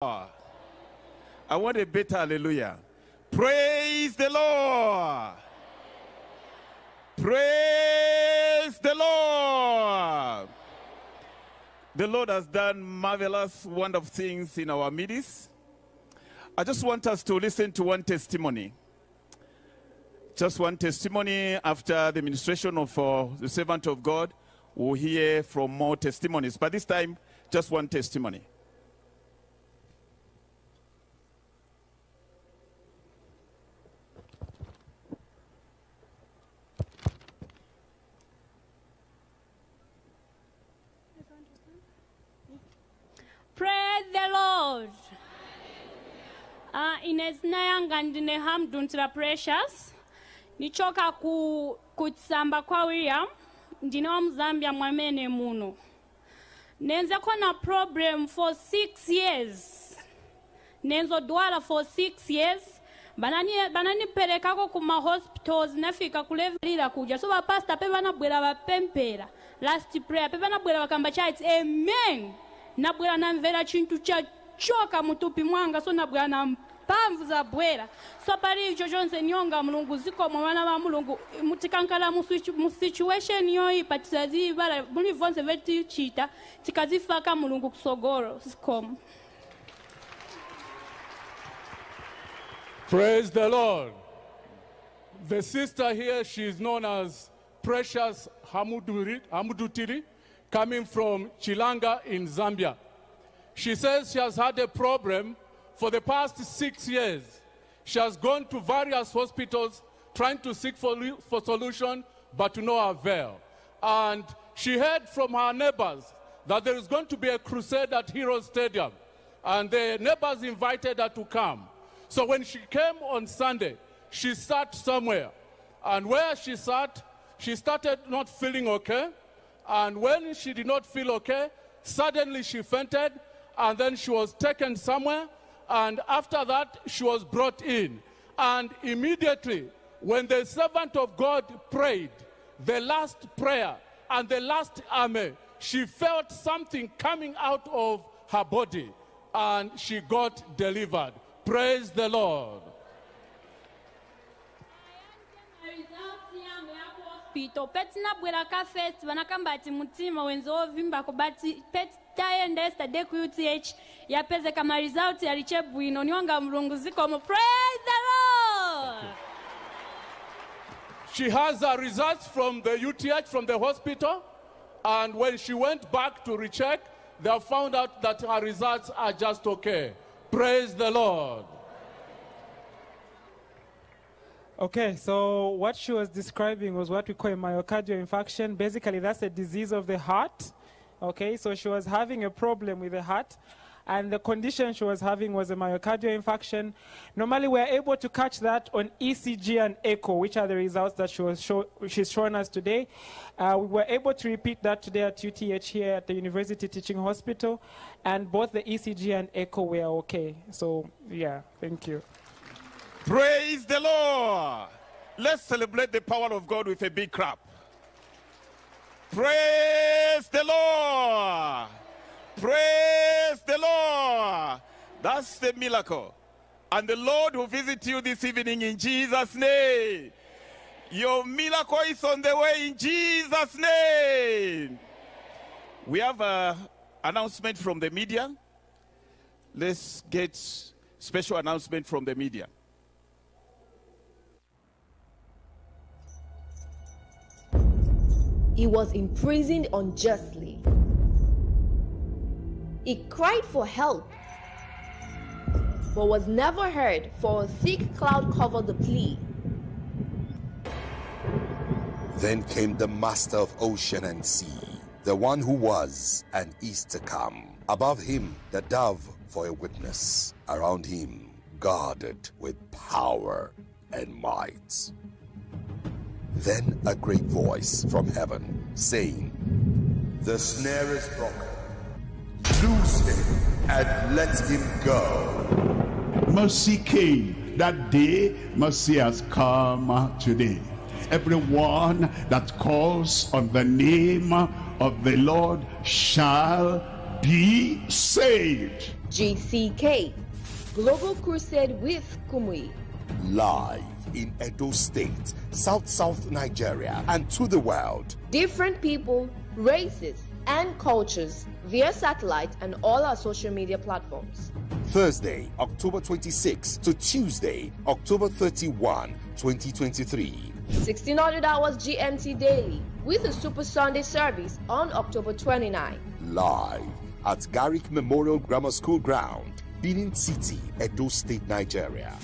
I want a better hallelujah. Praise the Lord. Praise the Lord. The Lord has done marvelous, wonderful things in our midst. I just want us to listen to one testimony. Just one testimony after the ministration of uh, the servant of God. We'll hear from more testimonies. But this time, just one testimony. Praise the Lord. Uh, inezina yanga ndine hamduntira precious. Nichoka ku kutsamba kwa william. Ndine wa muzambia mwamene muno. Nenzeko na problem for six years. Nenzodwala for six years. Banani- kuma ku mahospitals nafika kulevelira kuja. So vapasta pe vanabwera vapempera last prayer pe banabwera bakamba chaiti amen nabwera namvera chinthu chachoka mutupi mwanga so nabwera na mphamvu zabwera so pali icho chonse niyonga mulungu va mulungu. Mu situation yoyipa muli vonse tikazifaka mulungu kusogolo Praise the Lord. The sister here, she is known as Precious Hamudutiri, coming from Chilanga in Zambia. She says she has had a problem for the past six years. She has gone to various hospitals trying to seek for, for solution, but to no avail. And she heard from her neighbors that there is going to be a crusade at Hero Stadium. And the neighbors invited her to come. So when she came on Sunday, she sat somewhere. And where she sat, she started not feeling okay. And when she did not feel okay, suddenly she fainted. And then she was taken somewhere. And after that, she was brought in. And immediately, when the servant of God prayed, the last prayer and the last amen, she felt something coming out of her body and she got delivered. Praise the Lord. Petinabwera ka first mutima petitaenda yesterday ku uth praise the lord! She has her results from the UTH, from the hospital, and when she went back to recheck, they found out that her results are just okay. Praise the Lord. Okay, so what she was describing was what we call a myocardial infarction. Basically, that's a disease of the heart. Okay, so she was having a problem with the heart, and the condition she was having was a myocardial infarction. Normally, we're able to catch that on ECG and echo, which are the results that she was show, she's shown us today. Uh, we were able to repeat that today at UTH here at the University Teaching Hospital, and both the ECG and echo were okay. So, yeah, thank you. Praise the Lord. Let's celebrate the power of God with a big clap. Praise the Lord. Praise the Lord. That's the miracle. And the Lord will visit you this evening in Jesus' name. Your miracle is on the way in Jesus' name. We have an announcement from the media. Let's get special announcement from the media. He was imprisoned unjustly. He cried for help, but was never heard, for a thick cloud covered the plea. Then came the master of ocean and sea, the one who was and is to come. Above him, the dove for a witness. Around him, guarded with power and might. Then a great voice from heaven, saying, The snare is broken. Loose him and let him go. Mercy came that day, mercy has come today. Everyone that calls on the name of the Lord shall be saved. GCK, Global Crusade with Kumuyi. Live in Edo State, South South Nigeria, and to the world. Different people, races, and cultures via satellite and all our social media platforms. Thursday, October 26 to Tuesday, October 31, 2023. 1600 hours GMT daily with a Super Sunday service on October 29. Live at Garrick Memorial Grammar School ground, Benin City, Edo State, Nigeria.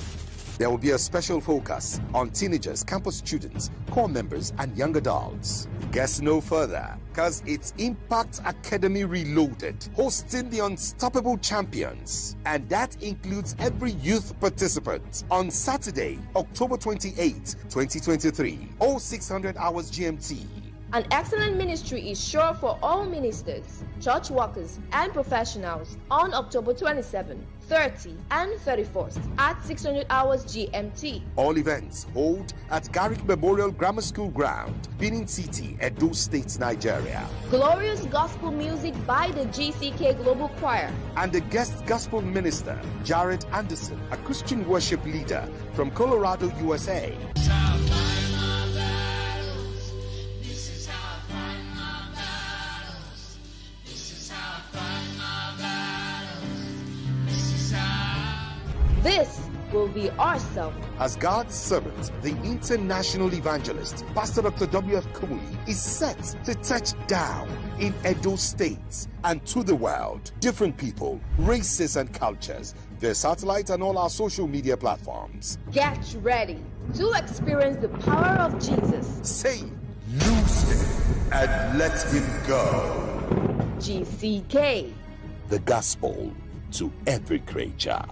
There will be a special focus on teenagers, campus students, core members, and young adults. Guess no further, because it's Impact Academy Reloaded, hosting the Unstoppable Champions. And that includes every youth participant on Saturday, October 28, 2023, 0600 hours GMT. An excellent ministry is sure for all ministers, church workers, and professionals on October 27, 30, and 31st at 600 hours GMT. All events hold at Garrick Memorial Grammar School ground, Benin City, Edo State, Nigeria. Glorious gospel music by the GCK Global Choir. And the guest gospel minister, Jared Anderson, a Christian worship leader from Colorado, USA. This will be our awesome. As God's servant, the international evangelist, Pastor Dr. W.F. Kumuyi, is set to touch down in Edo State and to the world. Different people, races, and cultures, their satellite and all our social media platforms. Get ready to experience the power of Jesus. Say, loose him and let him go. GCK. The gospel to every creature.